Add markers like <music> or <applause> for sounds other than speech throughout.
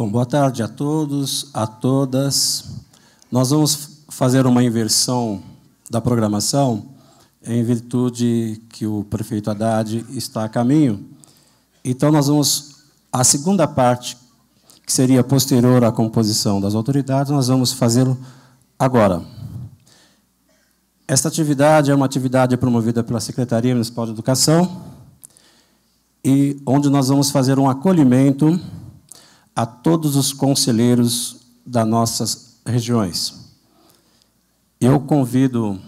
Bom, boa tarde a todos, a todas. Nós vamos fazer uma inversão da programação em virtude que o prefeito Haddad está a caminho. Então, nós vamos. A segunda parte, que seria posterior à composição das autoridades, nós vamos fazê-lo agora. Esta atividade é uma atividade promovida pela Secretaria Municipal de Educação e onde nós vamos fazer um acolhimento a todos os conselheiros das nossas regiões. Eu convido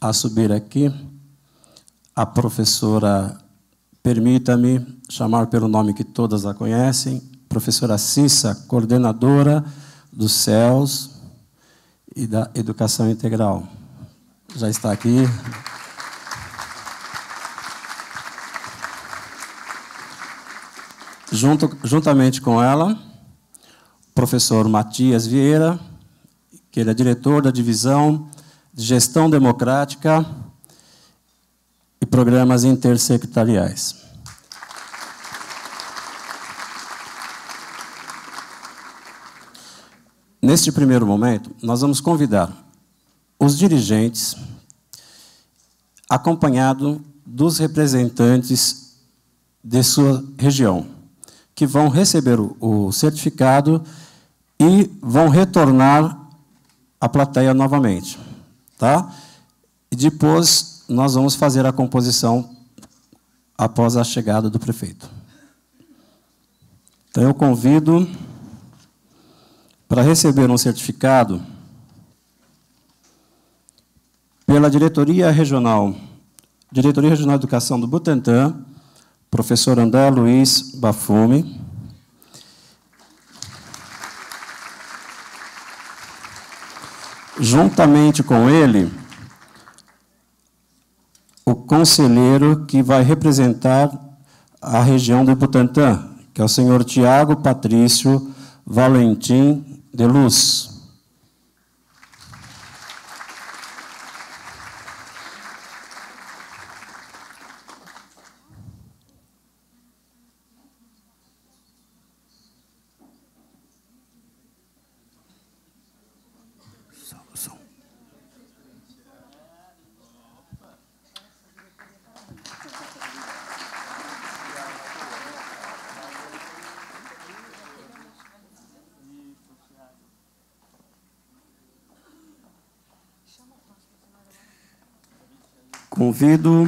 a subir aqui a professora, permita-me chamar pelo nome que todas a conhecem, professora Cissa, coordenadora dos CELS e da Educação Integral. Já está aqui. Junto, juntamente com ela, professor Matias Vieira, que ele é diretor da divisão de gestão democrática e programas intersecretariais. Neste primeiro momento, nós vamos convidar os dirigentes, acompanhado dos representantes de sua região, que vão receber o certificado e vão retornar à plateia novamente. Tá? E depois nós vamos fazer a composição após a chegada do prefeito. Então eu convido para receber um certificado pela Diretoria Regional, Diretoria Regional de Educação do Butantã, professor André Luiz Bafume, juntamente com ele, o conselheiro que vai representar a região do Butantã, que é o senhor Tiago Patrício Valentim de Luz. Convido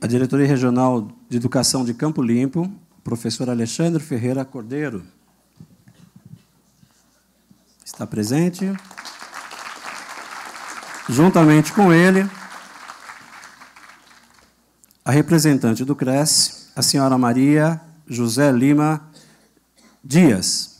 a Diretoria Regional de Educação de Campo Limpo, professor Alexandre Ferreira Cordeiro. Está presente. Juntamente com ele, a representante do CRES, a senhora Maria José Lima Dias.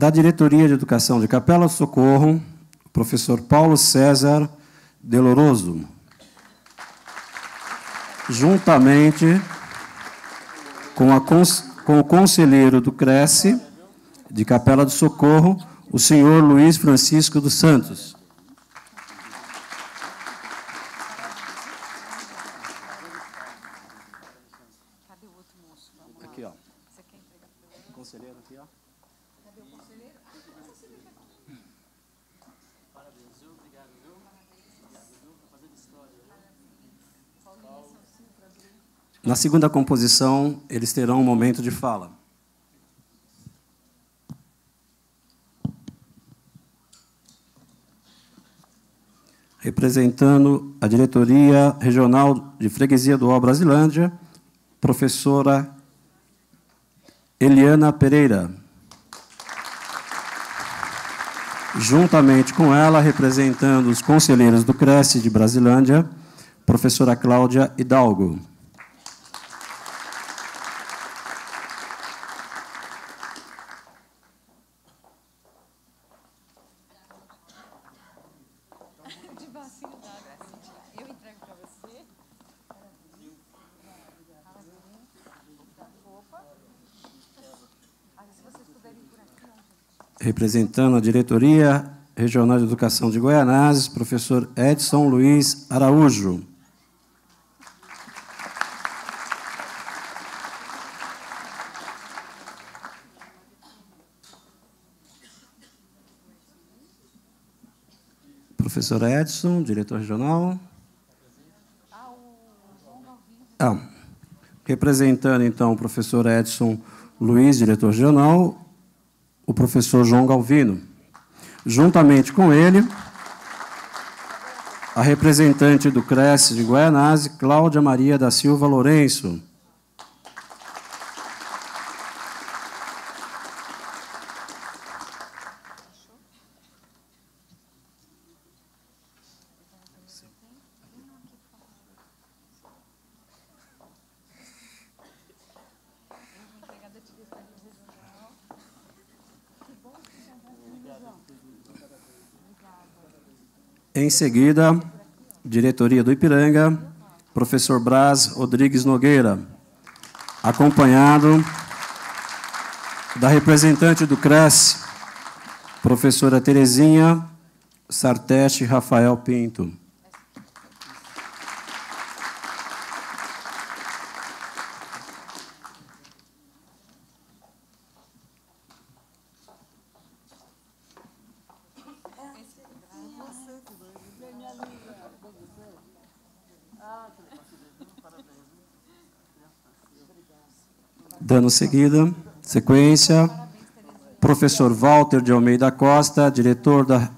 Da Diretoria de Educação de Capela do Socorro, professor Paulo César Deloroso, juntamente com, a, com o conselheiro do Cresce, de Capela do Socorro, o senhor Luiz Francisco dos Santos. Na segunda composição, eles terão um momento de fala. Representando a Diretoria Regional de Freguesia do Ó Brasilândia, professora Eliana Pereira. Juntamente com ela, representando os conselheiros do Cresce de Brasilândia, professora Cláudia Hidalgo. Aí, se vocês puderem ir por aqui. Representando a Diretoria Regional de Educação de Goianazes, professor Edson Luiz Araújo. Professor Edson, diretor regional. Ah, representando, então, o professor Edson Luiz, diretor regional, o professor João Galvino. Juntamente com ele, a representante do CRES de Guaianazes, Cláudia Maria da Silva Lourenço. Em seguida, diretoria do Ipiranga, professor Braz Rodrigues Nogueira, acompanhado da representante do CRES, professora Terezinha Sarteste Rafael Pinto. Seguida, sequência, professor Walter de Almeida Costa, diretor da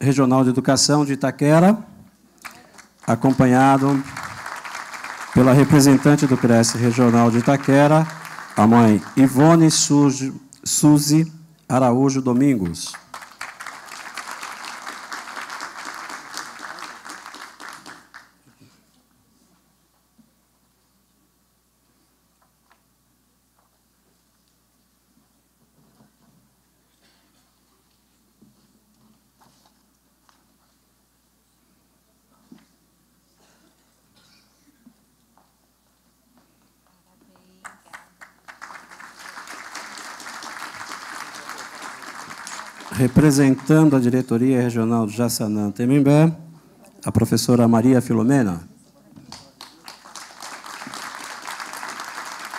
Regional de Educação de Itaquera, acompanhado pela representante do Cresce Regional de Itaquera, a mãe Ivone Suzy Araújo Domingos. Representando a diretoria regional do Jaçanã Temimbé, a professora Maria Filomena.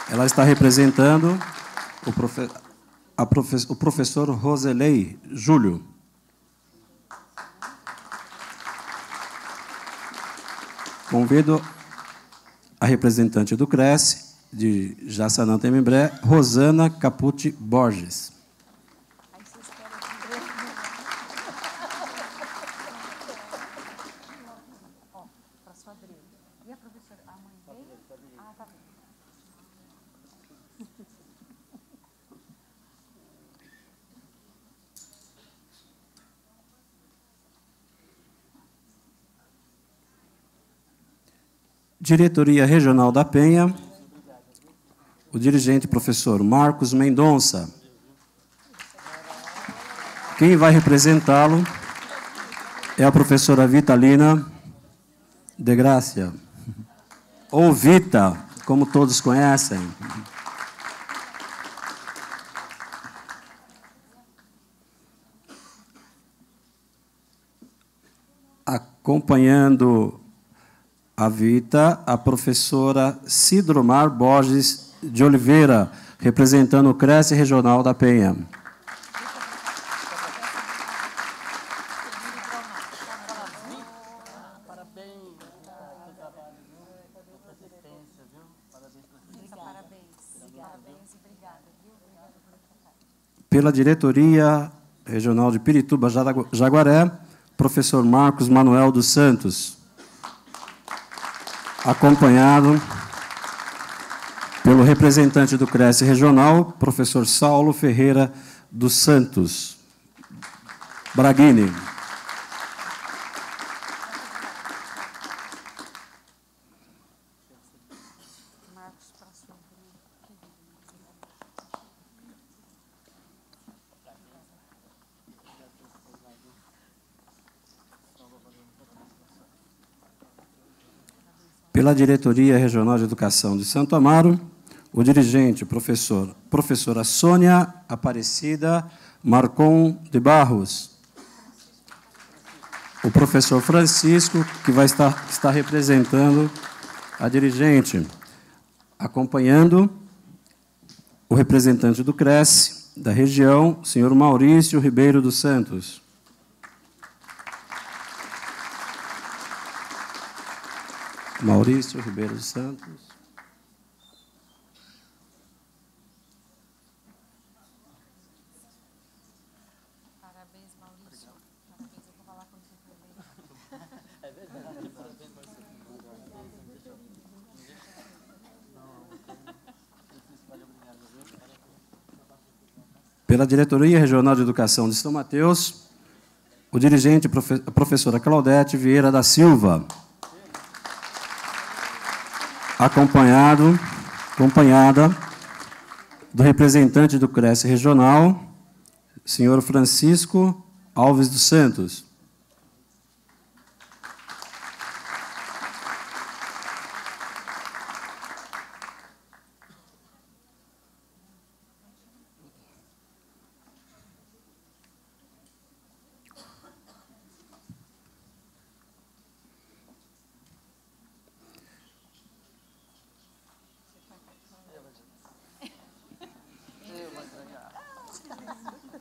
Ela está representando o, profe profe o professor Roselei Júlio. Convido a representante do CRES, de Jaçanã Temimbé, Rosana Caputi Borges. Diretoria Regional da Penha, o dirigente professor Marcos Mendonça. Quem vai representá-lo é a professora Vitalina de Gracia, ou Vita, como todos conhecem. Acompanhando a Vita, a professora Sidromar Borges de Oliveira, representando o Cresce Regional da Penha. Pela diretoria regional de Pirituba, Jaguaré, professor Marcos Manuel dos Santos acompanhado pelo representante do Cresce Regional, professor Saulo Ferreira dos Santos. Braghini. Pela Diretoria Regional de Educação de Santo Amaro, o dirigente, professor, professora Sônia Aparecida Marcon de Barros. O professor Francisco, que vai estar, estar representando a dirigente, acompanhando o representante do Cresce, da região, senhor Maurício Ribeiro dos Santos. Maurício Ribeiro dos Santos. Parabéns, Maurício. Parabéns, eu vou falar quando você for É verdade. Pela Diretoria Regional de Educação de São Mateus, o dirigente, a professora Claudete Vieira da Silva acompanhado, acompanhada do representante do Cresce Regional, senhor Francisco Alves dos Santos.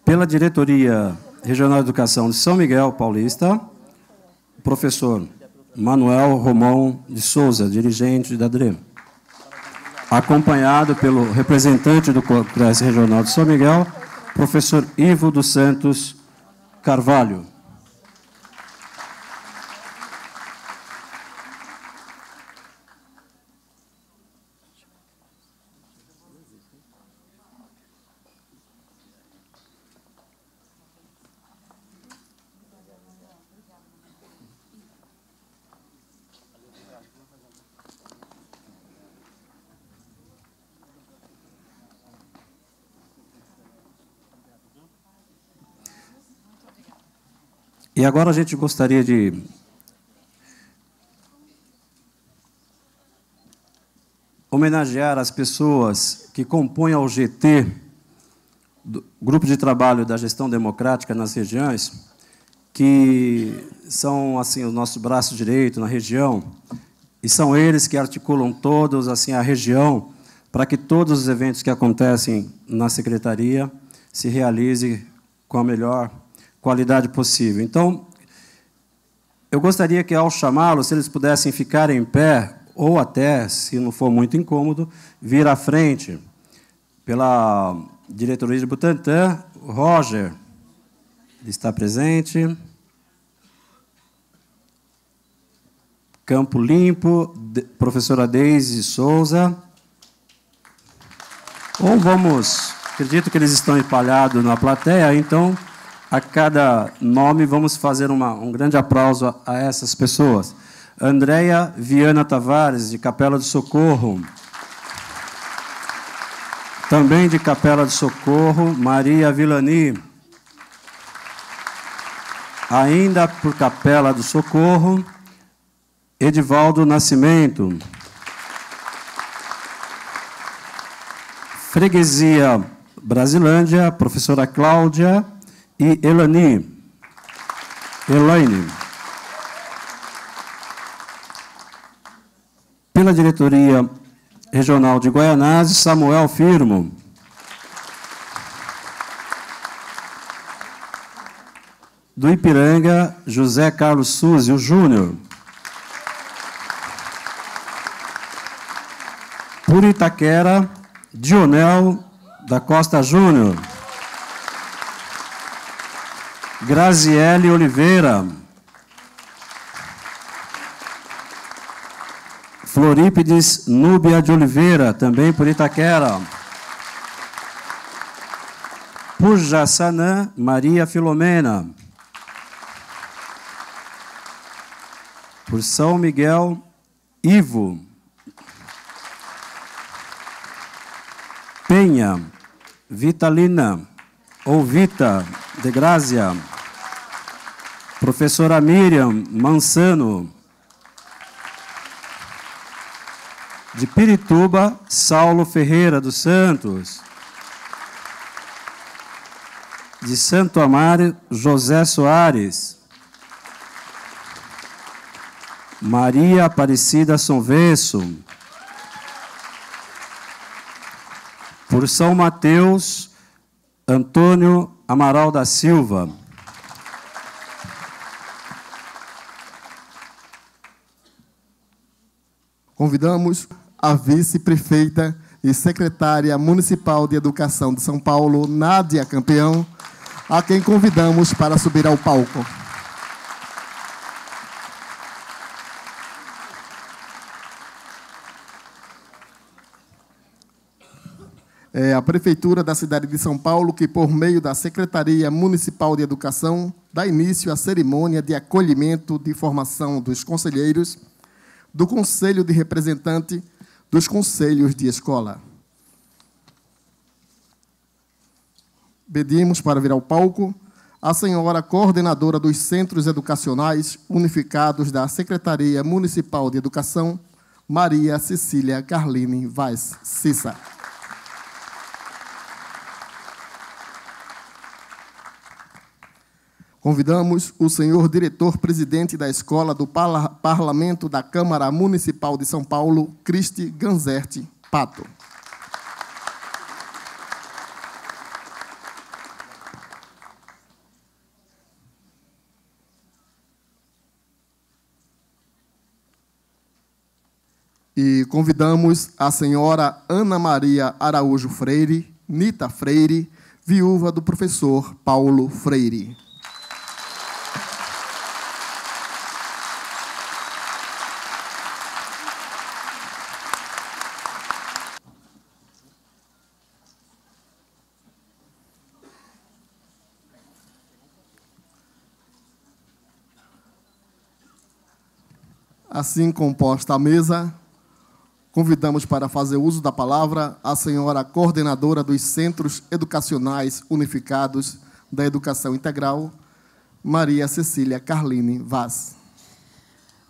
Pela Diretoria Regional de Educação de São Miguel Paulista, o professor Manuel Romão de Souza, dirigente da DRE. Acompanhado pelo representante do Congresso Regional de São Miguel, professor Ivo dos Santos Carvalho. E agora a gente gostaria de homenagear as pessoas que compõem o GT, Grupo de Trabalho da Gestão Democrática nas regiões, que são assim o nosso braço direito na região, e são eles que articulam todos assim a região para que todos os eventos que acontecem na secretaria se realizem com a melhor qualidade possível. Então, eu gostaria que, ao chamá-los, se eles pudessem ficar em pé, ou até, se não for muito incômodo, vir à frente. Pela diretoria de Butantã, Roger está presente. Campo Limpo, professora Deise Souza. Ou vamos, acredito que eles estão empalhados na plateia, então a cada nome, vamos fazer uma, um grande aplauso a, a essas pessoas. Andréia Viana Tavares, de Capela do Socorro. Também de Capela do Socorro, Maria Vilani. Ainda por Capela do Socorro, Edivaldo Nascimento. Freguesia Brasilândia, professora Cláudia e Elani. Elaine. Pela diretoria regional de Guaianazes, Samuel Firmo. Do Ipiranga, José Carlos Suzio Júnior. Por Itaquera, Dionel da Costa Júnior. Graziele Oliveira. Florípides Núbia de Oliveira, também por Itaquera. Por Jaçanã, Maria Filomena. Por São Miguel, Ivo. Penha, Vitalina, ou Vita, de Grazia. Professora Miriam Mansano. De Pirituba, Saulo Ferreira dos Santos. De Santo Amaro, José Soares. Maria Aparecida Sonvesso. Por São Mateus, Antônio Amaral da Silva. Convidamos a vice-prefeita e secretária municipal de Educação de São Paulo, Nádia Campeão, a quem convidamos para subir ao palco. É a Prefeitura da cidade de São Paulo que, por meio da Secretaria Municipal de Educação, dá início à cerimônia de acolhimento de formação dos conselheiros do Conselho de Representante dos Conselhos de Escola. Pedimos para vir ao palco a senhora coordenadora dos Centros Educacionais Unificados da Secretaria Municipal de Educação, Maria Cecília Carline Vaz Cissa. Convidamos o senhor diretor-presidente da Escola do Parlamento da Câmara Municipal de São Paulo, Cristi Ganzerti Pato. E convidamos a senhora Ana Maria Araújo Freire, Nita Freire, viúva do professor Paulo Freire. Assim composta a mesa, convidamos para fazer uso da palavra a senhora coordenadora dos Centros Educacionais Unificados da Educação Integral, Maria Cecília Carline Vaz.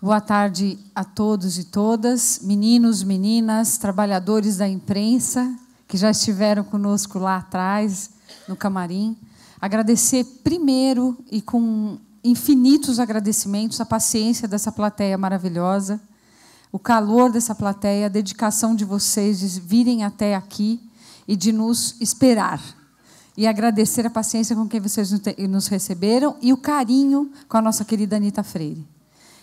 Boa tarde a todos e todas, meninos, meninas, trabalhadores da imprensa que já estiveram conosco lá atrás, no camarim. Agradecer primeiro e com infinitos agradecimentos, a paciência dessa plateia maravilhosa, o calor dessa plateia, a dedicação de vocês de virem até aqui e de nos esperar. E agradecer a paciência com que vocês nos receberam e o carinho com a nossa querida Anitta Freire.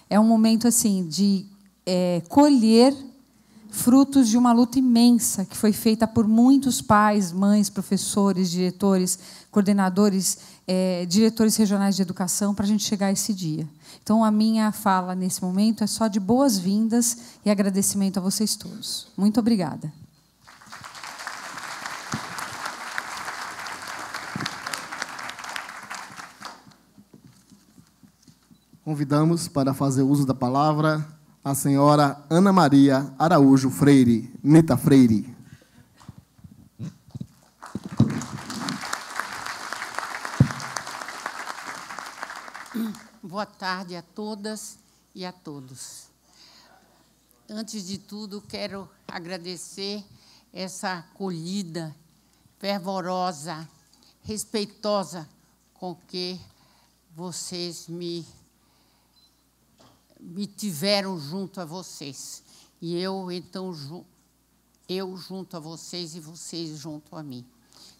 É um momento assim de é, colher frutos de uma luta imensa que foi feita por muitos pais, mães, professores, diretores, coordenadores, é, diretores regionais de educação para a gente chegar a esse dia. Então, a minha fala nesse momento é só de boas-vindas e agradecimento a vocês todos. Muito obrigada. Convidamos para fazer uso da palavra a senhora Ana Maria Araújo Freire, Nita Freire. Boa tarde a todas e a todos. Antes de tudo, quero agradecer essa acolhida fervorosa, respeitosa com que vocês me me tiveram junto a vocês. E eu, então, ju eu junto a vocês e vocês junto a mim.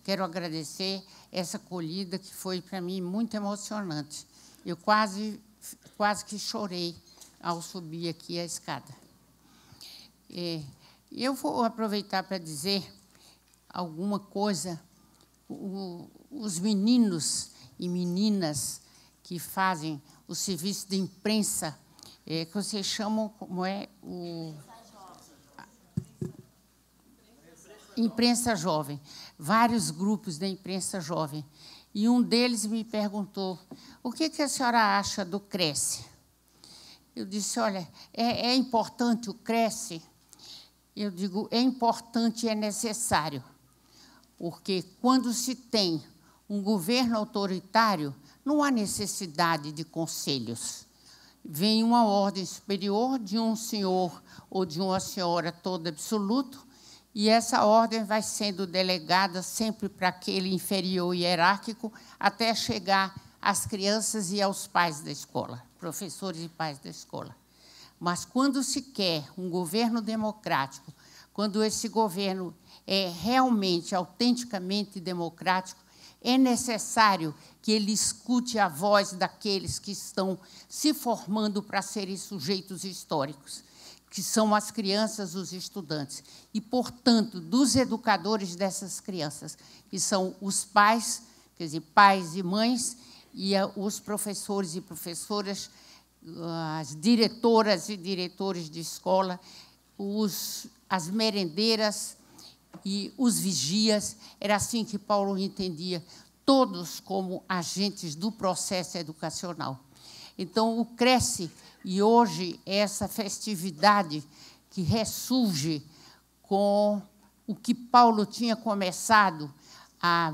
Quero agradecer essa acolhida que foi para mim muito emocionante. Eu quase, quase que chorei ao subir aqui a escada. É, eu vou aproveitar para dizer alguma coisa. O, os meninos e meninas que fazem o serviço de imprensa é, que vocês chamam como é o imprensa jovem, vários grupos da imprensa jovem. E um deles me perguntou: o que, que a senhora acha do Cresce? Eu disse: olha, é, é importante o Cresce? Eu digo: é importante e é necessário, porque quando se tem um governo autoritário, não há necessidade de conselhos vem uma ordem superior de um senhor ou de uma senhora todo absoluto, e essa ordem vai sendo delegada sempre para aquele inferior hierárquico até chegar às crianças e aos pais da escola, professores e pais da escola. Mas quando se quer um governo democrático, quando esse governo é realmente, autenticamente democrático, é necessário que ele escute a voz daqueles que estão se formando para serem sujeitos históricos, que são as crianças, os estudantes, e, portanto, dos educadores dessas crianças, que são os pais, quer dizer, pais e mães, e os professores e professoras, as diretoras e diretores de escola, os, as merendeiras, e os vigias. Era assim que Paulo entendia todos como agentes do processo educacional. Então, o Cresce, e hoje essa festividade que ressurge com o que Paulo tinha começado há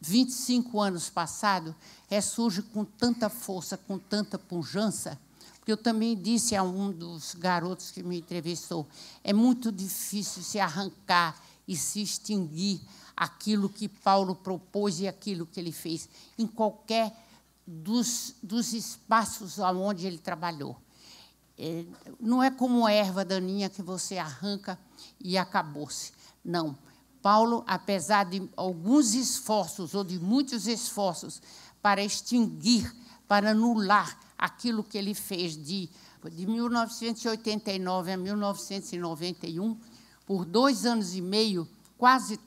25 anos passado, ressurge com tanta força, com tanta pujança, porque eu também disse a um dos garotos que me entrevistou: é muito difícil se arrancar e se extinguir aquilo que Paulo propôs e aquilo que ele fez, em qualquer dos, dos espaços onde ele trabalhou. É, não é como erva daninha que você arranca e acabou-se. Não. Paulo, apesar de alguns esforços, ou de muitos esforços, para extinguir, para anular aquilo que ele fez de, de 1989 a 1991, por dois anos e meio, quase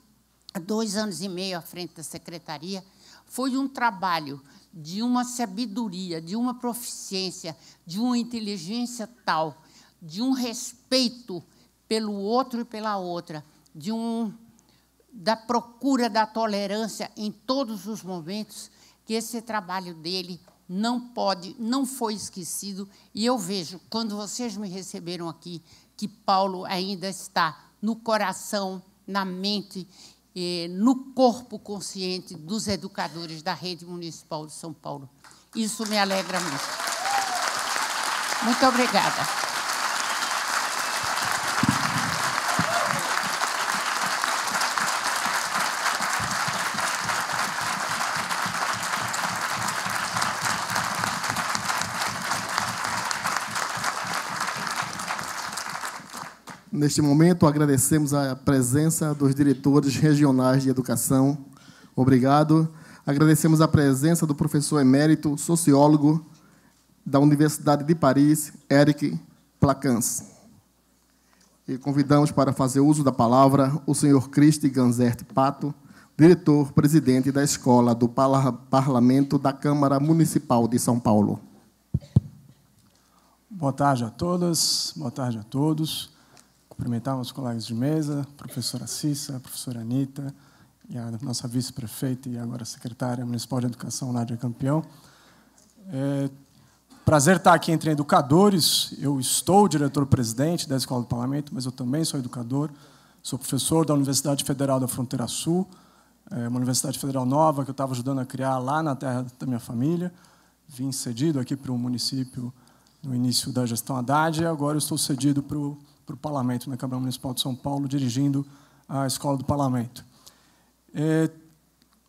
dois anos e meio à frente da secretaria, foi um trabalho de uma sabedoria, de uma proficiência, de uma inteligência tal, de um respeito pelo outro e pela outra, de um da procura da tolerância em todos os momentos, que esse trabalho dele não pode, não foi esquecido. E eu vejo, quando vocês me receberam aqui, que Paulo ainda está no coração, na mente, no corpo consciente dos educadores da rede municipal de São Paulo. Isso me alegra muito. Muito obrigada. Neste momento, agradecemos a presença dos diretores regionais de educação. Obrigado. Agradecemos a presença do professor emérito, sociólogo da Universidade de Paris, Eric Placans. E convidamos para fazer uso da palavra o senhor Cristi Ganzert Pato, diretor-presidente da Escola do Parlamento da Câmara Municipal de São Paulo. Boa tarde a todas, boa tarde a todos cumprimentar os colegas de mesa, a professora Cissa, a professora Anitta, e a nossa vice-prefeita e agora secretária municipal de educação, Nádia Campeão. É, prazer estar aqui entre educadores. Eu estou diretor-presidente da Escola do Parlamento, mas eu também sou educador. Sou professor da Universidade Federal da Fronteira Sul, é uma universidade federal nova que eu estava ajudando a criar lá na terra da minha família. Vim cedido aqui para o município no início da gestão Haddad e agora estou cedido para o para o Parlamento, na Câmara Municipal de São Paulo, dirigindo a Escola do Parlamento. É,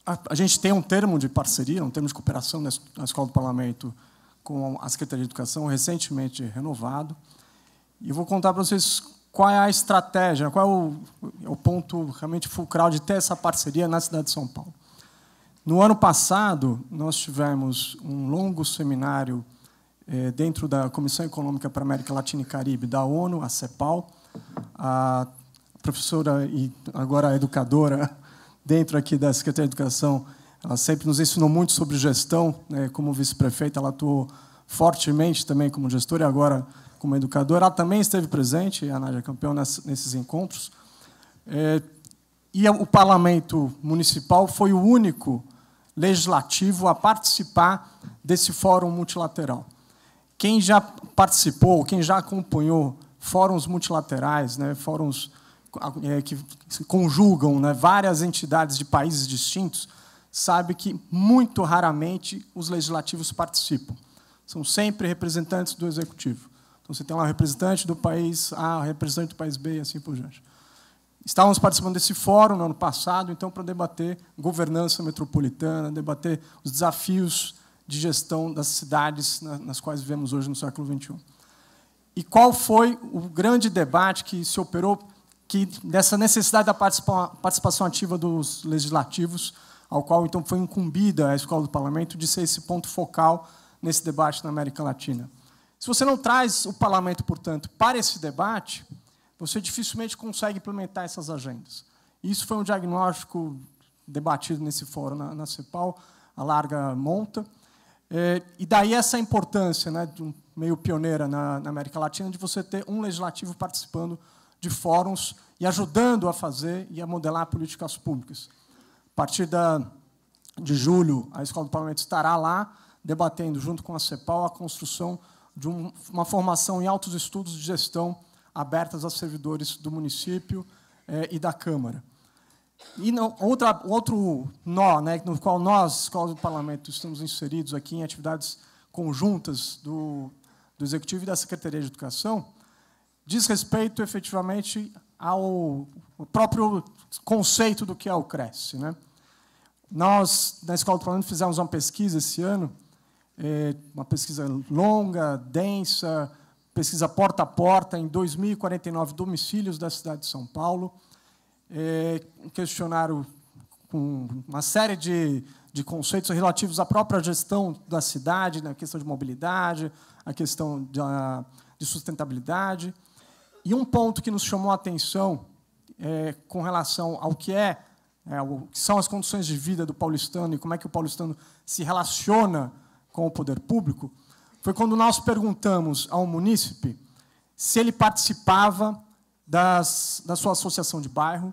a, a, gente tem um termo de parceria, um termo de cooperação na, Escola do Parlamento com a Secretaria de Educação, recentemente renovado. E vou contar para vocês qual é a estratégia, qual é o, o ponto realmente fulcral de ter essa parceria na cidade de São Paulo. No ano passado, nós tivemos um longo seminário é, dentro da Comissão Econômica para a América Latina e Caribe da ONU, a CEPAL, a professora e agora educadora <laughs> dentro aqui da Secretaria de Educação, ela sempre nos ensinou muito sobre gestão, né, como vice-prefeita, ela atuou fortemente também como gestora e agora como educadora. Ela também esteve presente, a Nádia Campeão, nesses encontros. É, e o Parlamento Municipal foi o único legislativo a participar desse fórum multilateral. Quem já participou, quem já acompanhou fóruns multilaterais, né, fóruns é, que conjugam né, várias entidades de países distintos, sabe que muito raramente os legislativos participam. são sempre representantes do executivo. Então, você tem lá o representante do país A, o representante do país B e assim por diante. Estávamos participando desse fórum no ano passado, então, para debater governança metropolitana, debater os desafios de gestão das cidades nas quais vivemos hoje no século XXI. E qual foi o grande debate que se operou que dessa necessidade da participação ativa dos legislativos, ao qual então foi incumbida a Escola do Parlamento de ser esse ponto focal nesse debate na América Latina. Se você não traz o parlamento, portanto, para esse debate, você dificilmente consegue implementar essas agendas. Isso foi um diagnóstico debatido nesse fórum na, na CEPAL, a larga monta. É, e daí essa importância, né, meio pioneira na, na, América Latina, de você ter um legislativo participando de fóruns e ajudando a fazer e a modelar políticas públicas. A partir da, de julho, a Escola do Parlamento estará lá debatendo, junto com a CEPAL, a construção de um, uma formação em altos estudos de gestão abertas a servidores do município eh, e da Câmara. E outra, outro nó, né, no qual nós, Escola do Parlamento, estamos inseridos aqui em atividades conjuntas do, do Executivo e da Secretaria de Educação, diz respeito efetivamente ao próprio conceito do que é o Cresce. Né? Nós, na Escola do Parlamento, fizemos uma pesquisa esse ano é, uma pesquisa longa, densa, pesquisa porta a porta em 2.049 domicílios da cidade de São Paulo, é, questionário com uma série de, de conceitos relativos à própria gestão da cidade, na questão de mobilidade, a questão da, de sustentabilidade. E um ponto que nos chamou a atenção é, com relação ao que é, é, o que são as condições de vida do paulistano e como é que o paulistano se relaciona com o poder público foi quando nós perguntamos ao munícipe se ele participava das, da sua associação de bairro,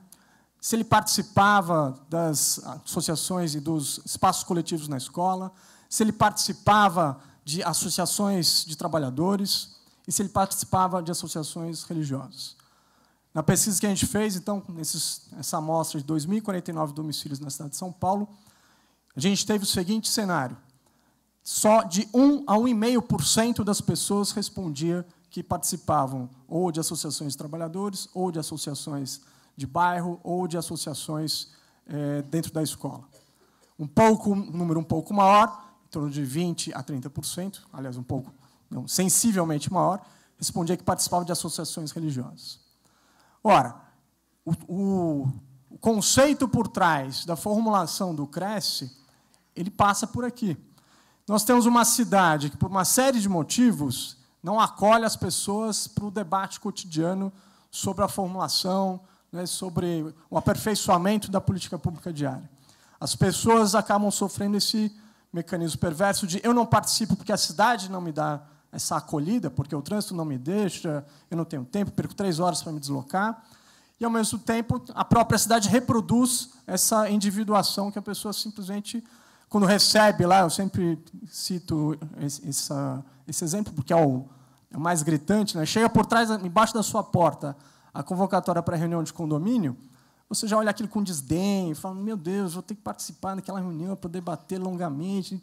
se ele participava das associações e dos espaços coletivos na escola, se ele participava de associações de trabalhadores e se ele participava de associações religiosas. Na pesquisa que a gente fez, então, nesses, essa amostra de 2.049 domicílios na cidade de São Paulo, a gente teve o seguinte cenário: só de 1 a 1,5% das pessoas respondia que participavam ou de associações de trabalhadores, ou de associações de bairro, ou de associações é, dentro da escola. Um pouco, um número um pouco maior, em torno de 20 a 30%, aliás, um pouco, não, sensivelmente maior, respondia que participava de associações religiosas. Ora, o, o, o conceito por trás da formulação do Cresce, ele passa por aqui. Nós temos uma cidade que, por uma série de motivos, não acolhe as pessoas para o debate cotidiano sobre a formulação, né, sobre o aperfeiçoamento da política pública diária. As pessoas acabam sofrendo esse mecanismo perverso de eu não participo porque a cidade não me dá essa acolhida, porque o trânsito não me deixa, eu não tenho tempo, perco três horas para me deslocar. E, ao mesmo tempo, a própria cidade reproduz essa individuação que a pessoa simplesmente quando recebe lá, eu sempre cito esse, esse exemplo, porque é o, é mais gritante, né? chega por trás, embaixo da sua porta, a convocatória para a reunião de condomínio, você já olha aquilo com desdém, fala, meu Deus, vou ter que participar daquela reunião para debater longamente.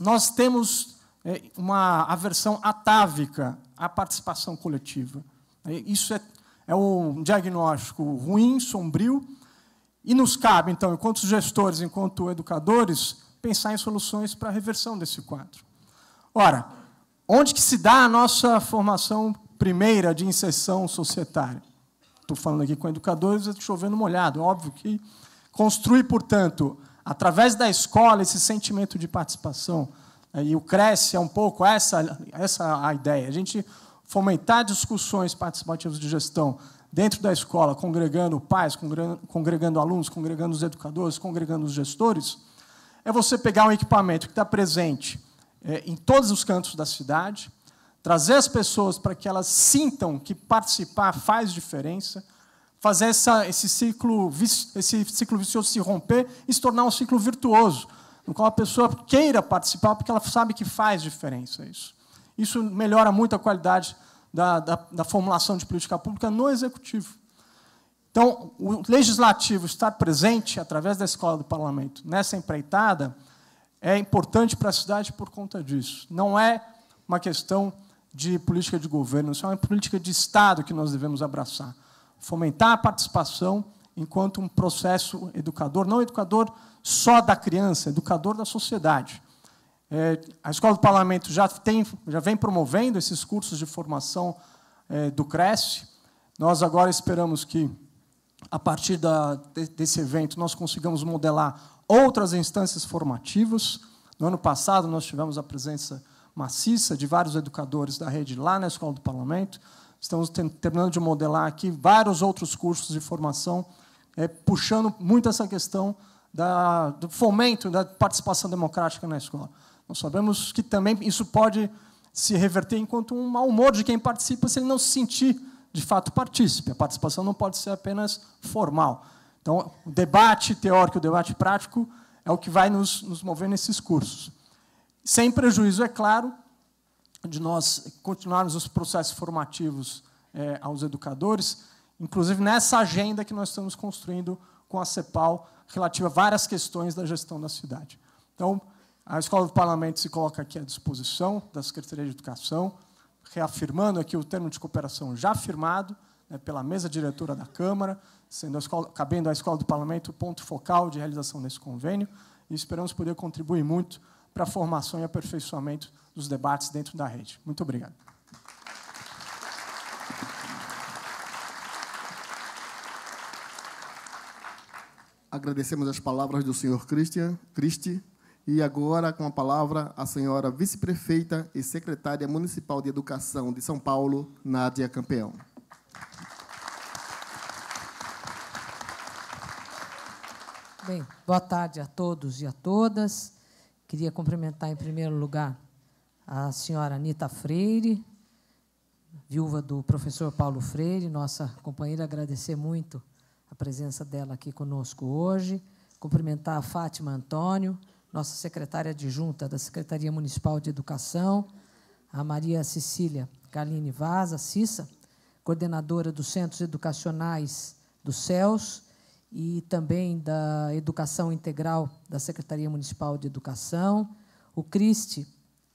Nós temos é, uma aversão atávica à participação coletiva. Isso é, é um diagnóstico ruim, sombrio, e nos cabe, então, enquanto gestores, enquanto educadores, pensar em soluções para a reversão desse quadro. Ora, onde que se dá a nossa formação primeira de inserção societária? Estou falando aqui com educadores, chovendo molhado. Óbvio que construir, portanto, através da escola, esse sentimento de participação, e o Cresce é um pouco essa, essa a ideia. A gente fomentar discussões participativas de gestão dentro da escola, congregando pais, congregando, alunos, congregando os educadores, congregando os gestores, é você pegar um equipamento que está presente é, em todos os cantos da cidade, trazer as pessoas para que elas sintam que participar faz diferença, fazer essa, esse, ciclo, esse ciclo vicioso se romper e se tornar um ciclo virtuoso, no qual a pessoa queira participar porque ela sabe que faz diferença isso. Isso melhora muito a qualidade da, da, da formulação de política pública no executivo. Então, o legislativo estar presente através da escola do parlamento nessa empreitada é importante para a cidade por conta disso. Não é uma questão de política de governo, isso é uma política de Estado que nós devemos abraçar. Fomentar a participação enquanto um processo educador, não educador só da criança, educador da sociedade. É, a Escola do Parlamento já, tem, já vem promovendo esses cursos de formação é, do Cresce. Nós agora esperamos que, a partir da, desse evento, nós consigamos modelar outras instâncias formativas. No ano passado, nós tivemos a presença maciça de vários educadores da rede lá na Escola do Parlamento. Estamos terminando de modelar aqui vários outros cursos de formação, é, puxando muito essa questão da, do fomento da participação democrática na escola. Nós sabemos que também isso pode se reverter enquanto um mau humor de quem participa se ele não se sentir de fato partícipe. A participação não pode ser apenas formal. Então, o debate teórico, o debate prático é o que vai nos, nos mover nesses cursos. Sem prejuízo, é claro, de nós continuarmos os processos formativos é, aos educadores, inclusive nessa agenda que nós estamos construindo com a CEPAL, relativa a várias questões da gestão da cidade. Então, a Escola do Parlamento se coloca aqui à disposição da Secretaria de Educação, reafirmando aqui o termo de cooperação já firmado né, pela mesa diretora da Câmara, sendo a escola, cabendo à Escola do Parlamento o ponto focal de realização desse convênio, e esperamos poder contribuir muito para a formação e aperfeiçoamento dos debates dentro da rede. Muito obrigado. Agradecemos as palavras do senhor Christian, Christi, e agora, com a palavra, a senhora vice-prefeita e secretária municipal de Educação de São Paulo, Nádia Campeão. Bem, boa tarde a todos e a todas. Queria cumprimentar, em primeiro lugar, a senhora Anita Freire, viúva do professor Paulo Freire, nossa companheira, agradecer muito a presença dela aqui conosco hoje. Cumprimentar a Fátima Antônio, nossa secretária adjunta da Secretaria Municipal de Educação, a Maria Cecília Carline Vaza, Cissa, coordenadora dos Centros Educacionais dos CELS e também da Educação Integral da Secretaria Municipal de Educação, o Cristi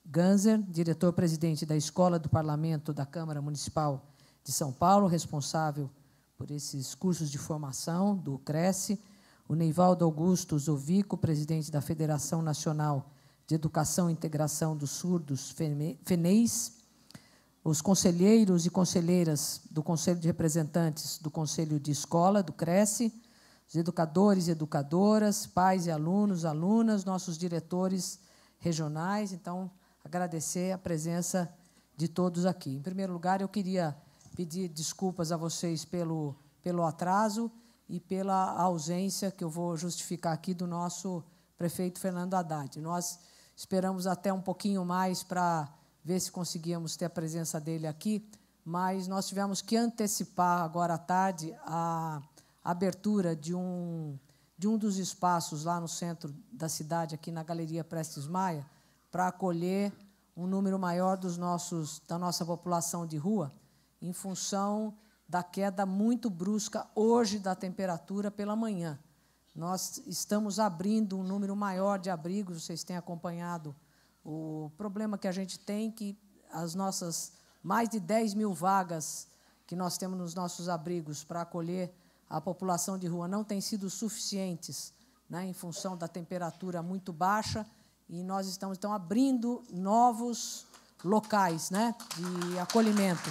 Ganzer, diretor-presidente da Escola do Parlamento da Câmara Municipal de São Paulo, responsável por esses cursos de formação do Cresce, o Neivaldo Augusto Zovico, presidente da Federação Nacional de Educação e Integração dos Surdos, FENEIS, os conselheiros e conselheiras do Conselho de Representantes do Conselho de Escola, do Cresce, os educadores e educadoras, pais e alunos, alunas, nossos diretores regionais. Então, agradecer a presença de todos aqui. Em primeiro lugar, eu queria pedir desculpas a vocês pelo, pelo atraso e pela ausência que eu vou justificar aqui do nosso prefeito Fernando Haddad. Nós esperamos até um pouquinho mais para ver se conseguíamos ter a presença dele aqui, mas nós tivemos que antecipar agora à tarde a abertura de um, de um dos espaços lá no centro da cidade, aqui na Galeria Prestes Maia, para acolher um número maior dos nossos, da nossa população de rua, em função da queda muito brusca hoje da temperatura pela manhã. Nós estamos abrindo um número maior de abrigos, vocês têm acompanhado o problema que a gente tem, que as nossas mais de 10 mil vagas que nós temos nos nossos abrigos para acolher a população de rua não têm sido suficientes, né, em função da temperatura muito baixa, e nós estamos então abrindo novos locais né, de acolhimento.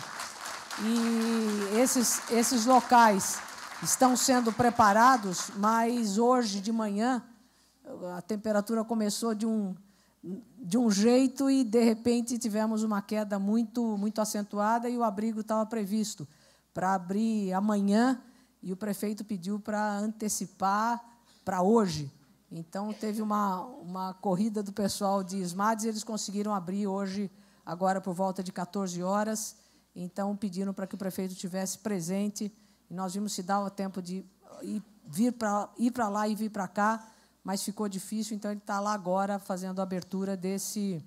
E esses, esses locais estão sendo preparados, mas hoje de manhã a temperatura começou de um, de um jeito e, de repente, tivemos uma queda muito, muito acentuada e o abrigo estava previsto para abrir amanhã e o prefeito pediu para antecipar para hoje. Então, teve uma, uma corrida do pessoal de SMADs e eles conseguiram abrir hoje, agora por volta de 14 horas. Então, pediram para que o prefeito estivesse presente, e nós vimos se dava tempo de ir, vir para ir para lá e vir para cá, mas ficou difícil, então ele está lá agora fazendo a abertura desse,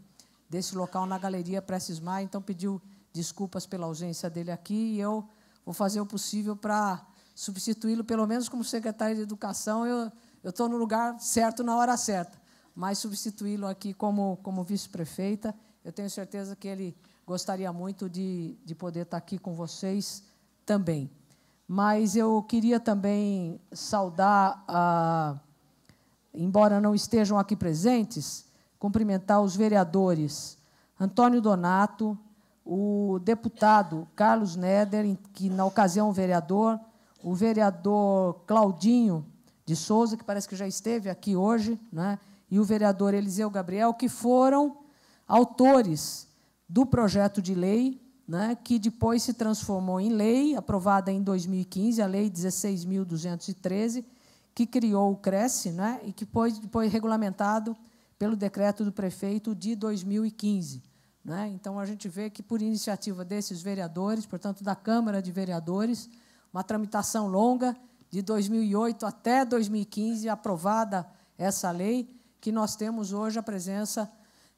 desse local na Galeria Prestes Maia, então pediu desculpas pela ausência dele aqui, e eu vou fazer o possível para substituí-lo, pelo menos como secretário de Educação, eu estou no lugar certo na hora certa. mas substituí-lo aqui como, como vice-prefeita. Eu tenho certeza que ele gostaria muito de, de poder estar aqui com vocês também. Mas eu queria também saudar, a, embora não estejam aqui presentes, cumprimentar os vereadores Antônio Donato, o deputado Carlos Neder, que na ocasião vereador, o vereador Claudinho de Souza, que parece que já esteve aqui hoje, né? e o vereador Eliseu Gabriel, que foram autores do projeto de lei, né, que depois se transformou em lei, aprovada em 2015, a Lei 16.213, que criou o Cresce, né, e que foi depois regulamentado pelo decreto do prefeito de 2015. Né? Então, a gente vê que, por iniciativa desses vereadores, portanto, da Câmara de Vereadores, uma tramitação longa, de 2008 até 2015, aprovada essa lei, que nós temos hoje a presença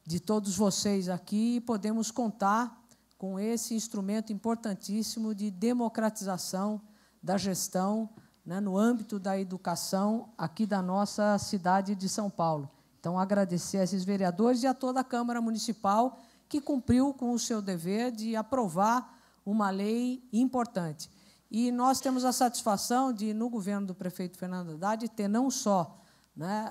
de todos vocês aqui e podemos contar com esse instrumento importantíssimo de democratização da gestão né, no âmbito da educação aqui da nossa cidade de São Paulo. Então, agradecer a esses vereadores e a toda a Câmara Municipal que cumpriu com o seu dever de aprovar uma lei importante. E nós temos a satisfação de, no governo do prefeito Fernando Haddad, ter não só né,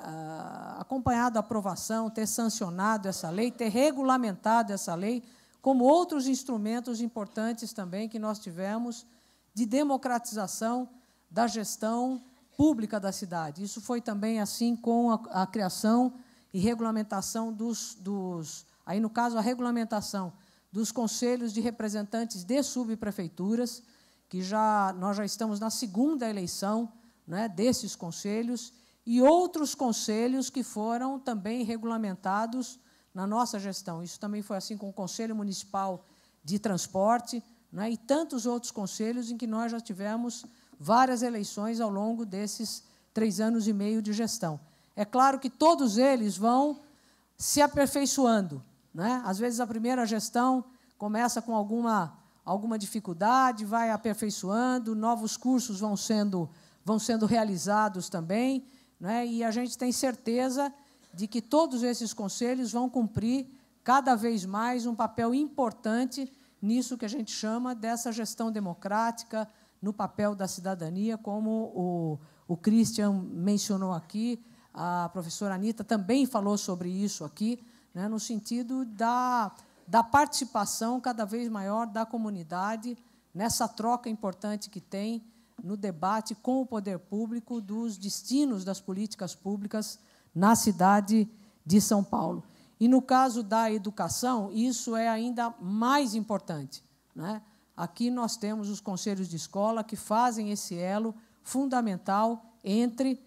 acompanhado a aprovação, ter sancionado essa lei, ter regulamentado essa lei, como outros instrumentos importantes também que nós tivemos de democratização da gestão pública da cidade. Isso foi também assim com a, a criação e regulamentação dos, dos, aí no caso a regulamentação dos conselhos de representantes de subprefeituras, que já nós já estamos na segunda eleição né, desses conselhos e outros conselhos que foram também regulamentados na nossa gestão. Isso também foi assim com o Conselho Municipal de Transporte né, e tantos outros conselhos em que nós já tivemos várias eleições ao longo desses três anos e meio de gestão. É claro que todos eles vão se aperfeiçoando. Né? Às vezes, a primeira gestão começa com alguma, alguma dificuldade, vai aperfeiçoando, novos cursos vão sendo, vão sendo realizados também. Né? E a gente tem certeza de que todos esses conselhos vão cumprir cada vez mais um papel importante nisso que a gente chama dessa gestão democrática, no papel da cidadania, como o, o Christian mencionou aqui, a professora Anitta também falou sobre isso aqui, né, no sentido da, da participação cada vez maior da comunidade nessa troca importante que tem no debate com o poder público dos destinos das políticas públicas na cidade de São Paulo. E no caso da educação, isso é ainda mais importante. Né? Aqui nós temos os conselhos de escola que fazem esse elo fundamental entre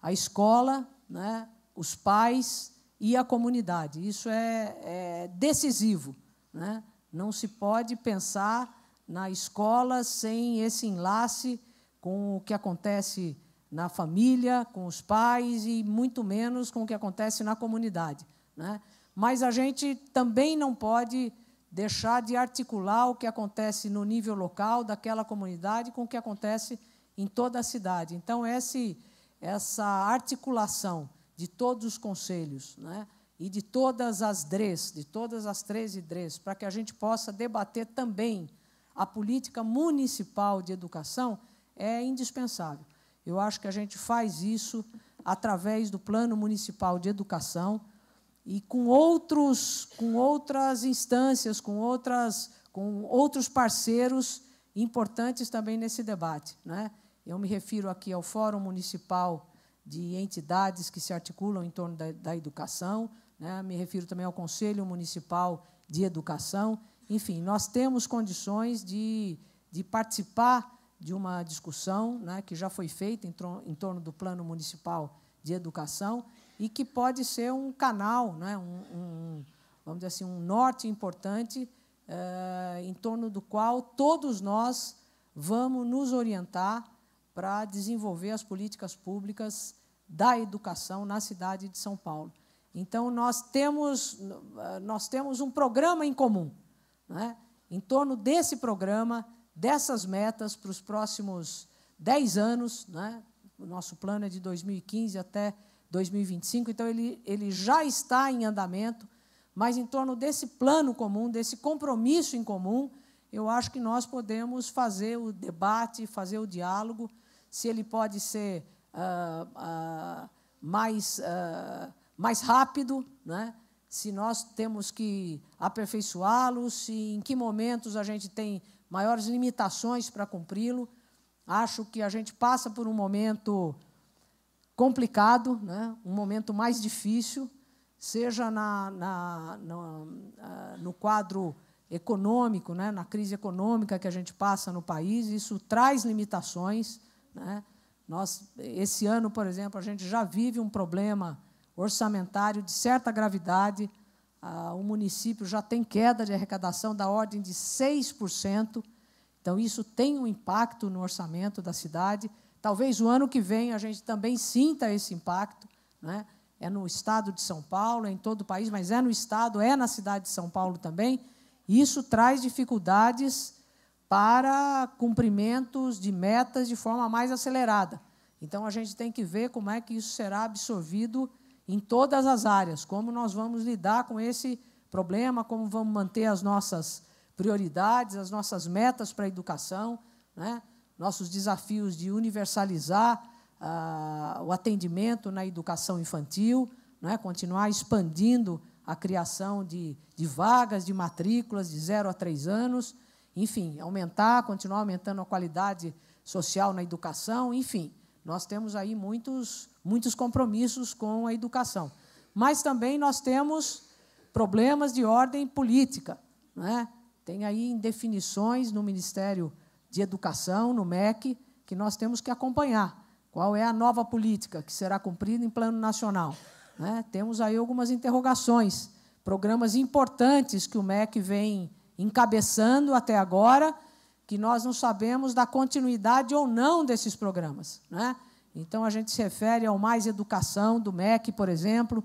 a escola, né, os pais e a comunidade. Isso é, é decisivo. Né? Não se pode pensar na escola sem esse enlace com o que acontece na família, com os pais e muito menos com o que acontece na comunidade. Né? Mas a gente também não pode deixar de articular o que acontece no nível local daquela comunidade com o que acontece em toda a cidade. Então, esse, essa articulação de todos os conselhos né? e de todas as DREs, de todas as 13 DREs, para que a gente possa debater também a política municipal de educação, é indispensável. Eu acho que a gente faz isso através do Plano Municipal de Educação e com outros, com outras instâncias, com outras, com outros parceiros importantes também nesse debate, né? Eu me refiro aqui ao Fórum Municipal de entidades que se articulam em torno da, da educação, né? me refiro também ao Conselho Municipal de Educação. Enfim, nós temos condições de, de participar de uma discussão né, que já foi feita em, em, torno do Plano Municipal de Educação e que pode ser um canal, né, um, um vamos dizer assim, um norte importante eh, em torno do qual todos nós vamos nos orientar para desenvolver as políticas públicas da educação na cidade de São Paulo. Então, nós temos, nós temos um programa em comum. Né? Em torno desse programa, dessas metas para os próximos 10 anos, né? o nosso plano é de 2015 até 2025, então ele, ele já está em andamento, mas em torno desse plano comum, desse compromisso em comum, eu acho que nós podemos fazer o debate, fazer o diálogo, se ele pode ser uh, uh, mais, uh, mais rápido, né? se nós temos que aperfeiçoá-lo, se em que momentos a gente tem maiores limitações para cumpri-lo. Acho que a gente passa por um momento complicado, né? um momento mais difícil, seja na, na, no quadro econômico, né? na crise econômica que a gente passa no país, isso traz limitações. Né? Nós, esse ano, por exemplo, a gente já vive um problema orçamentário de certa gravidade. Ah, o município já tem queda de arrecadação da ordem de 6%. Então, isso tem um impacto no orçamento da cidade. Talvez o ano que vem a gente também sinta esse impacto. Né? É no estado de São Paulo, é em todo o país, mas é no estado, é na cidade de São Paulo também. Isso traz dificuldades para cumprimentos de metas de forma mais acelerada. Então, a gente tem que ver como é que isso será absorvido em todas as áreas, como nós vamos lidar com esse problema, como vamos manter as nossas prioridades, as nossas metas para a educação, né? nossos desafios de universalizar ah, o atendimento na educação infantil, né? continuar expandindo a criação de, de vagas, de matrículas de zero a três anos, enfim, aumentar, continuar aumentando a qualidade social na educação, enfim, nós temos aí muitos, muitos compromissos com a educação. Mas também nós temos problemas de ordem política. Né? Tem aí indefinições no Ministério de Educação, no MEC, que nós temos que acompanhar. Qual é a nova política que será cumprida em plano nacional? Né? Temos aí algumas interrogações, programas importantes que o MEC vem encabeçando até agora, que nós não sabemos da continuidade ou não desses programas. Né? Então, a gente se refere ao Mais Educação, do MEC, por exemplo,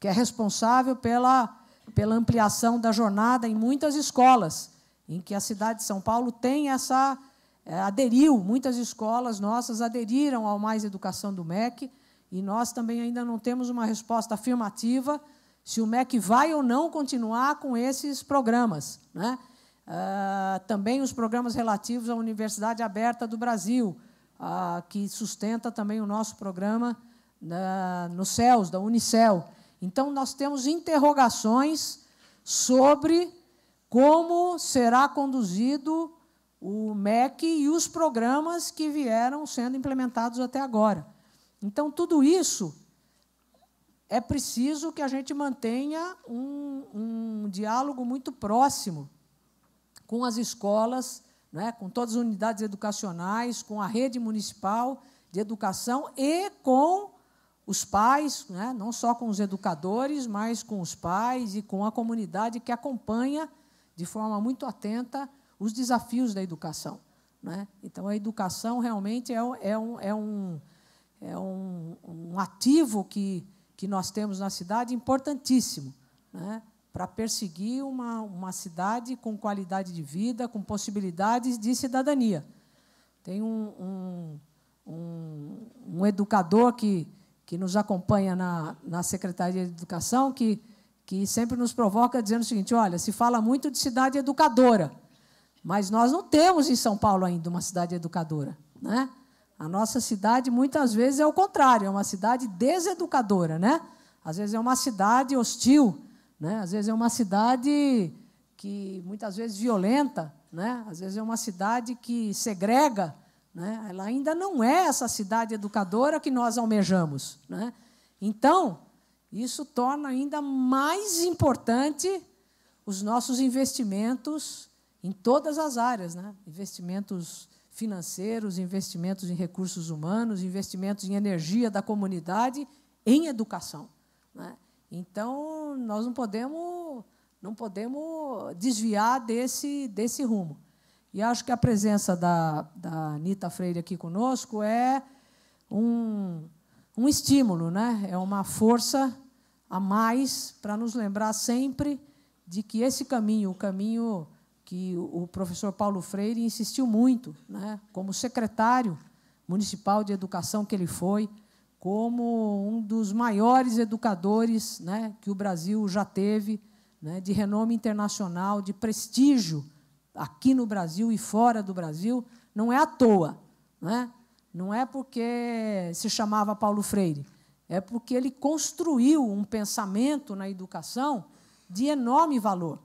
que é responsável pela, pela ampliação da jornada em muitas escolas, em que a cidade de São Paulo tem essa. É, aderiu, muitas escolas nossas aderiram ao Mais Educação do MEC, e nós também ainda não temos uma resposta afirmativa se o MEC vai ou não continuar com esses programas. Né? Uh, também os programas relativos à Universidade Aberta do Brasil, uh, que sustenta também o nosso programa uh, no CELS, da Unicel. Então, nós temos interrogações sobre como será conduzido o MEC e os programas que vieram sendo implementados até agora. Então, tudo isso é preciso que a gente mantenha um, um diálogo muito próximo com as escolas, né, com todas as unidades educacionais, com a rede municipal de educação e com os pais, né, não só com os educadores, mas com os pais e com a comunidade que acompanha de forma muito atenta os desafios da educação. Né? Então, a educação realmente é, é, um, é, um, é um, um ativo que, que nós temos na cidade importantíssimo. Né? para perseguir uma, uma cidade com qualidade de vida, com possibilidades de cidadania. Tem um, um, um, um educador que, que nos acompanha na, na Secretaria de Educação que, que sempre nos provoca dizendo o seguinte: olha, se fala muito de cidade educadora, mas nós não temos em São Paulo ainda uma cidade educadora. Né? A nossa cidade, muitas vezes, é o contrário, é uma cidade deseducadora. Né? Às vezes é uma cidade hostil né? Às vezes é uma cidade que muitas vezes violenta, né? às vezes é uma cidade que segrega. Né? Ela ainda não é essa cidade educadora que nós almejamos. Né? Então, isso torna ainda mais importante os nossos investimentos em todas as áreas, né? investimentos financeiros, investimentos em recursos humanos, investimentos em energia da comunidade, em educação. Né? Então, nós não podemos, não podemos desviar desse, desse rumo. E acho que a presença da, da Anitta Freire aqui conosco é um, um estímulo, né? é uma força a mais para nos lembrar sempre de que esse caminho, o caminho que o professor Paulo Freire insistiu muito, né? como secretário municipal de educação que ele foi, como um dos maiores educadores né, que o Brasil já teve, né, de renome internacional, de prestígio aqui no Brasil e fora do Brasil, não é à toa. Né? Não é porque se chamava Paulo Freire, é porque ele construiu um pensamento na educação de enorme valor,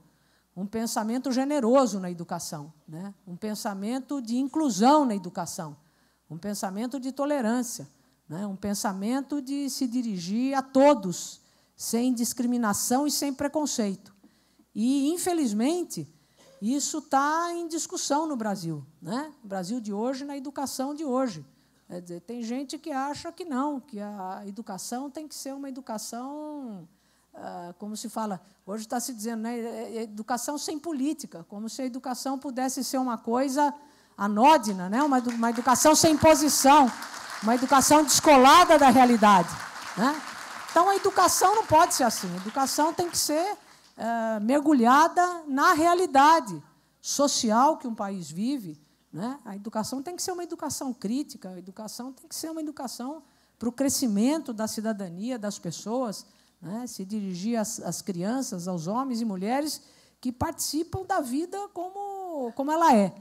um pensamento generoso na educação, né? um pensamento de inclusão na educação, um pensamento de tolerância, né? um pensamento de se dirigir a todos, sem discriminação e sem preconceito. E, infelizmente, isso está em discussão no Brasil, né? no Brasil de hoje, na educação de hoje. Dizer, tem gente que acha que não, que a educação tem que ser uma educação, ah, como se fala, hoje está se dizendo, né, é, é educação sem política, como se a educação pudesse ser uma coisa anódina, né, uma, uma educação sem posição, uma educação descolada da realidade. Né? Então, a educação não pode ser assim. A educação tem que ser ah, mergulhada na realidade social que um país vive, né? A educação tem que ser uma educação crítica, a educação tem que ser uma educação para o crescimento da cidadania das pessoas, né? se dirigir às, às crianças, aos homens e mulheres que participam da vida como, como ela é.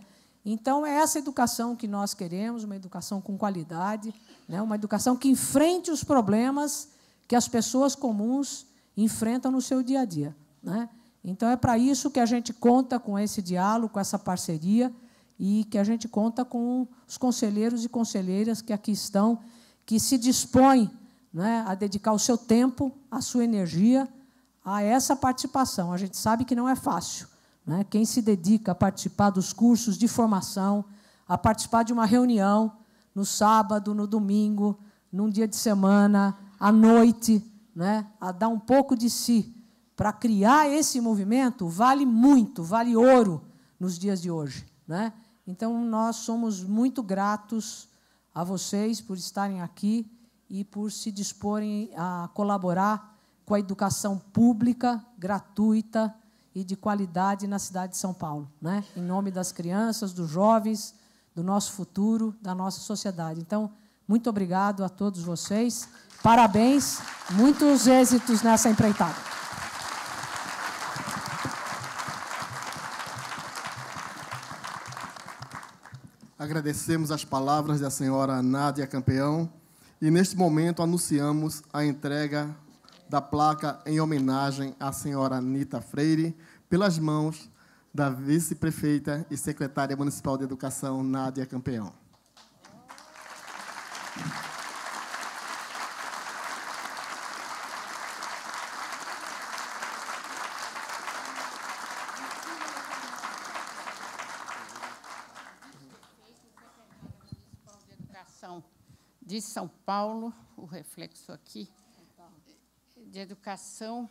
Então, é essa educação que nós queremos, uma educação com qualidade, né? uma educação que enfrente os problemas que as pessoas comuns enfrentam no seu dia a dia. Né? Então, é para isso que a gente conta com esse diálogo, com essa parceria e que a gente conta com os conselheiros e conselheiras que aqui estão, que se dispõem né, a dedicar o seu tempo, a sua energia a essa participação. A gente sabe que não é fácil. Né? Quem se dedica a participar dos cursos de formação, a participar de uma reunião no sábado, no domingo, num dia de semana, à noite, né, a dar um pouco de si para criar esse movimento, vale muito, vale ouro nos dias de hoje. Né? Então, nós somos muito gratos a vocês por estarem aqui e por se disporem a colaborar com a educação pública, gratuita e de qualidade na cidade de São Paulo, né? em nome das crianças, dos jovens, do nosso futuro, da nossa sociedade. Então, muito obrigado a todos vocês. Parabéns, muitos êxitos nessa empreitada. Agradecemos as palavras da senhora Nádia Campeão e, neste momento, anunciamos a entrega da placa em homenagem à senhora Anita Freire, pelas mãos da vice-prefeita e secretária municipal de educação, Nádia Campeão. de São Paulo, o reflexo aqui, de educação,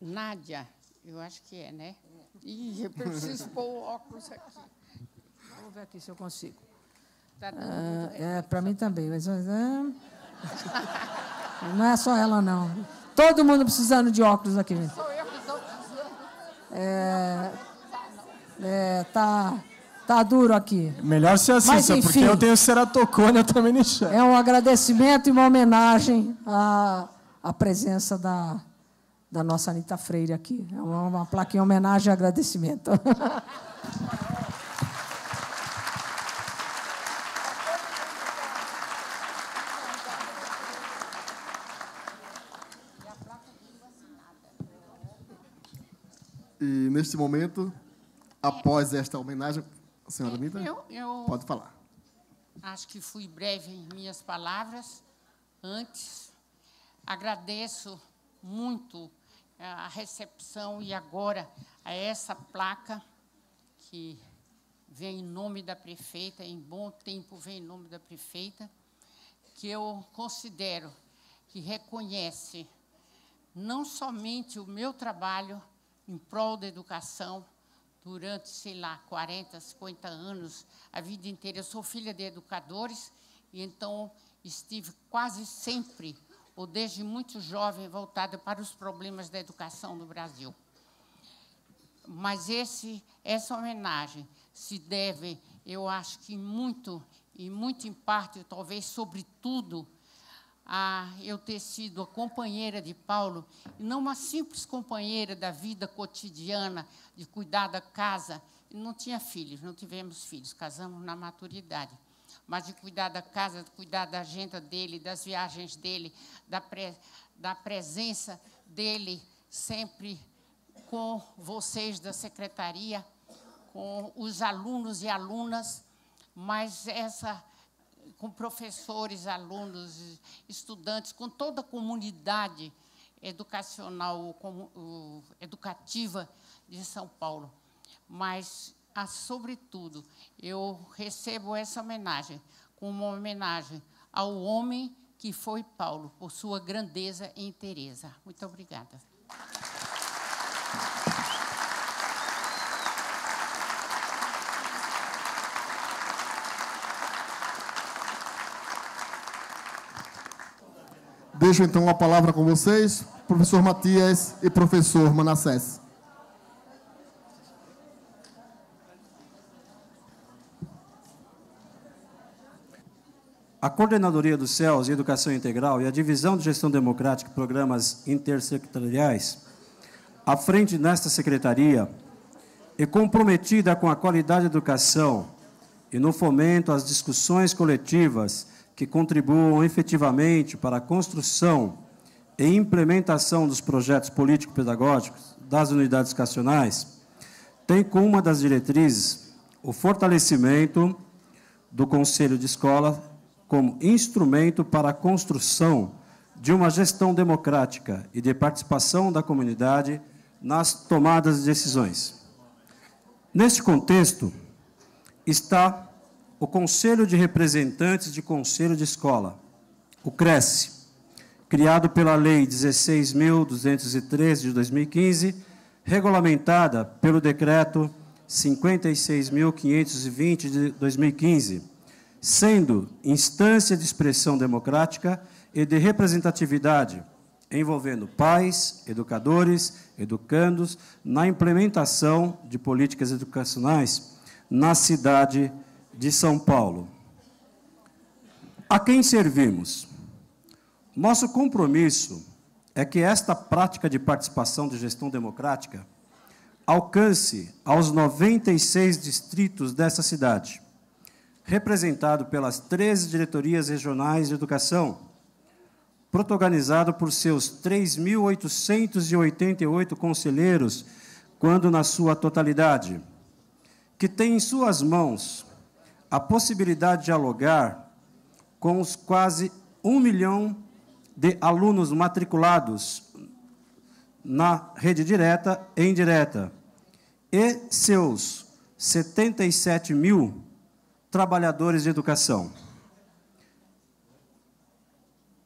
Nádia, eu acho que é, né? Ih, eu preciso pôr o óculos aqui. Vamos ver aqui se eu consigo. Tá ah, é, para mim também, mas ah, não é só ela, não. Todo mundo precisando de óculos aqui. Sou eu que estou precisando. É, é, tá. Tá duro aqui. Melhor ser assim, Mas, enfim, porque eu tenho ceratocone, eu também não enxergo. É um agradecimento e uma homenagem à, à presença da, da nossa Anitta Freire aqui. É uma, uma placa em homenagem e agradecimento. E neste momento, após esta homenagem, Senhora Anitta, eu, eu pode falar. Acho que fui breve em minhas palavras. Antes, agradeço muito eh, a recepção e agora a essa placa que vem em nome da prefeita, em bom tempo vem em nome da prefeita, que eu considero que reconhece não somente o meu trabalho em prol da educação, durante, sei lá, 40, 50 anos, a vida inteira. Eu sou filha de educadores e então estive quase sempre, ou desde muito jovem, voltada para os problemas da educação no Brasil. Mas esse, essa homenagem se deve, eu acho que muito e muito em parte, talvez sobretudo, a eu ter sido a companheira de Paulo, e não uma simples companheira da vida cotidiana, de cuidar da casa. não tinha filhos, não tivemos filhos, casamos na maturidade. Mas de cuidar da casa, de cuidar da agenda dele, das viagens dele, da, pre, da presença dele sempre com vocês da secretaria, com os alunos e alunas, mas essa com professores, alunos, estudantes, com toda a comunidade educacional, educativa de São Paulo. Mas, ah, sobretudo, eu recebo essa homenagem como uma homenagem ao homem que foi Paulo, por sua grandeza e inteireza. Muito obrigada. Deixo então a palavra com vocês, professor Matias e professor Manassés. A Coordenadoria dos Céus e Educação Integral e a Divisão de Gestão Democrática e Programas Intersecretariais, à frente nesta secretaria, e comprometida com a qualidade da educação e no fomento às discussões coletivas que contribuam efetivamente para a construção e implementação dos projetos político-pedagógicos das unidades educacionais, tem como uma das diretrizes o fortalecimento do Conselho de Escola como instrumento para a construção de uma gestão democrática e de participação da comunidade nas tomadas de decisões. Neste contexto, está o Conselho de Representantes de Conselho de Escola, o CRESSE, criado pela Lei 16.213 de 2015, regulamentada pelo Decreto 56.520 de 2015, sendo instância de expressão democrática e de representatividade, envolvendo pais, educadores, educandos, na implementação de políticas educacionais na cidade de de São Paulo. A quem servimos? Nosso compromisso é que esta prática de participação de gestão democrática alcance aos 96 distritos dessa cidade, representado pelas 13 diretorias regionais de educação, protagonizado por seus 3.888 conselheiros, quando na sua totalidade, que tem em suas mãos a possibilidade de dialogar com os quase um milhão de alunos matriculados na rede direta e indireta e seus 77 mil trabalhadores de educação.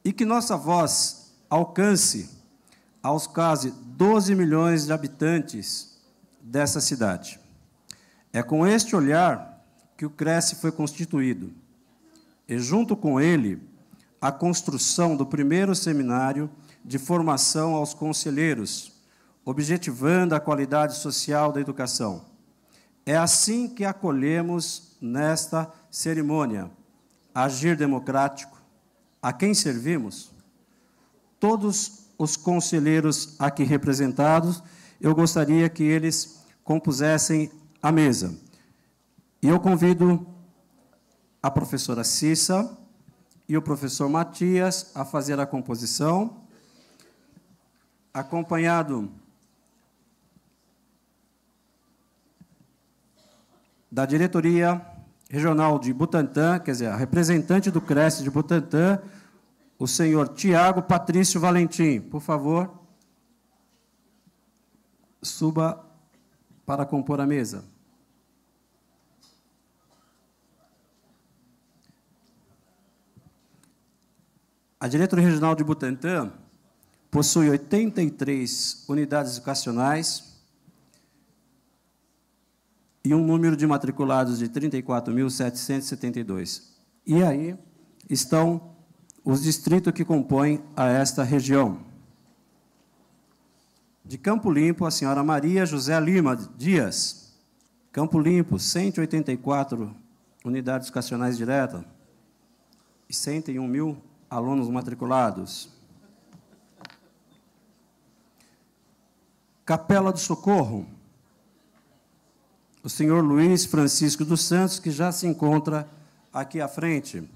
E que nossa voz alcance aos quase 12 milhões de habitantes dessa cidade. É com este olhar que o Cresce foi constituído, e junto com ele, a construção do primeiro seminário de formação aos conselheiros, objetivando a qualidade social da educação. É assim que acolhemos nesta cerimônia agir democrático. A quem servimos? Todos os conselheiros aqui representados, eu gostaria que eles compusessem a mesa. E eu convido a professora Cissa e o professor Matias a fazer a composição, acompanhado da diretoria regional de Butantã, quer dizer, a representante do Cresce de Butantã, o senhor Tiago Patrício Valentim. Por favor, suba para compor a mesa. A diretoria regional de Butantã possui 83 unidades educacionais e um número de matriculados de 34.772. E aí estão os distritos que compõem a esta região. De Campo Limpo, a senhora Maria José Lima Dias. Campo Limpo, 184 unidades educacionais diretas e 101 mil alunos matriculados. Capela do Socorro, o senhor Luiz Francisco dos Santos, que já se encontra aqui à frente.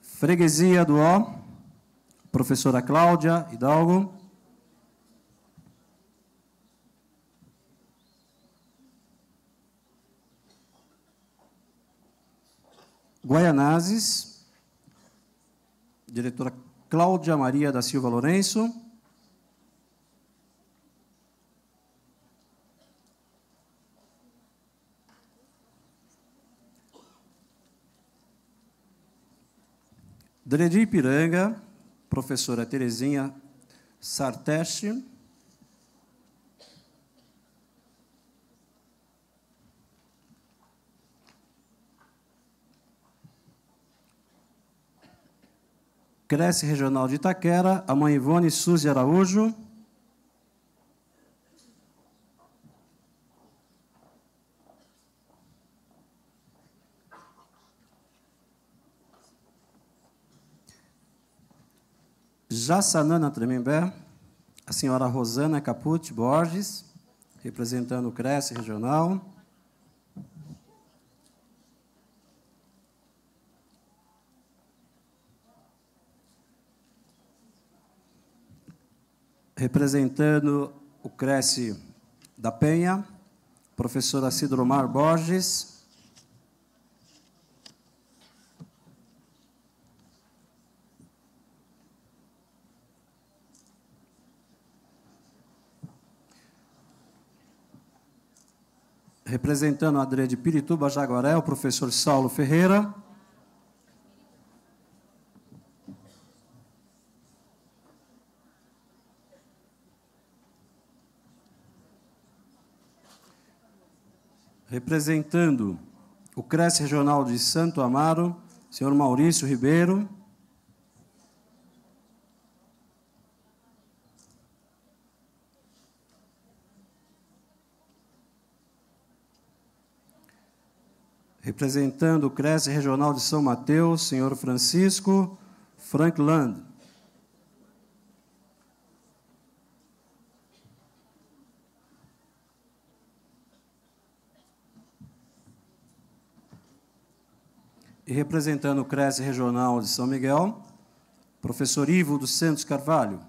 Freguesia do Ó, professora Cláudia Hidalgo. Guaianazes, diretora Cláudia Maria da Silva Lourenço. Dredi Ipiranga, professora Terezinha Sarteste. Cresce Regional de Itaquera, a mãe Ivone Suzy Araújo. Jassanana Tremembé, a senhora Rosana Capucci Borges, representando o Cresce Regional. Representando o Cresce da Penha, professora Cidromar Borges. Representando a ADRE de Pirituba, Jaguaré, o professor Saulo Ferreira. Representando o Cresce Regional de Santo Amaro, senhor Maurício Ribeiro. Representando o Cresce Regional de São Mateus, senhor Francisco Frankland. E representando o Cresce Regional de São Miguel, professor Ivo dos Santos Carvalho.